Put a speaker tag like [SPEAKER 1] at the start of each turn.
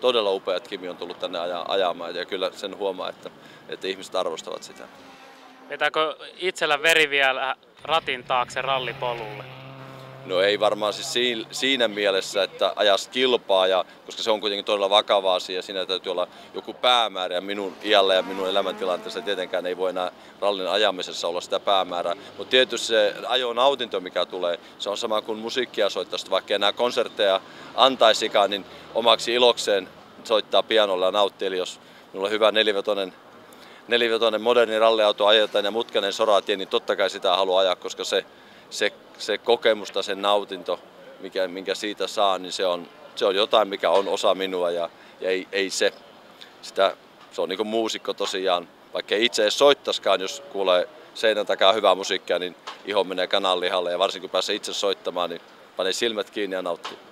[SPEAKER 1] todella upea, että Kimi on tullut tänne ajamaan ja kyllä sen huomaa, että, että ihmiset arvostavat sitä.
[SPEAKER 2] Vetääkö itsellä veri vielä ratin taakse rallipolulle?
[SPEAKER 1] No ei varmaan siis siinä mielessä, että ajas kilpaa, ja, koska se on kuitenkin todella vakava asia ja siinä täytyy olla joku päämäärä ja minun iällä ja minun elämäntilanteessa tietenkään ei voi enää rallin ajamisessa olla sitä päämäärää. Mutta tietysti se ajonautinto, mikä tulee, se on sama kuin musiikkia soittaisi, vaikka enää konsertteja antaisikaan, niin omaksi ilokseen soittaa pianolla ja nauttia. Eli jos minulla on hyvä nelivetonen nelivetoinen moderni ralliauto ajetaan ja mutkainen soratie, niin totta kai sitä haluaa ajaa, koska se, se, se kokemus tai se nautinto, mikä, minkä siitä saa, niin se on, se on jotain, mikä on osa minua ja, ja ei, ei se, sitä, se on niin kuin muusikko tosiaan, vaikka ei itse edes soittaskaan, jos kuulee seinän takaa hyvää musiikkia, niin iho menee kananlihalle ja varsinkin kun pääsee itse soittamaan, niin panee silmät kiinni ja nauttii.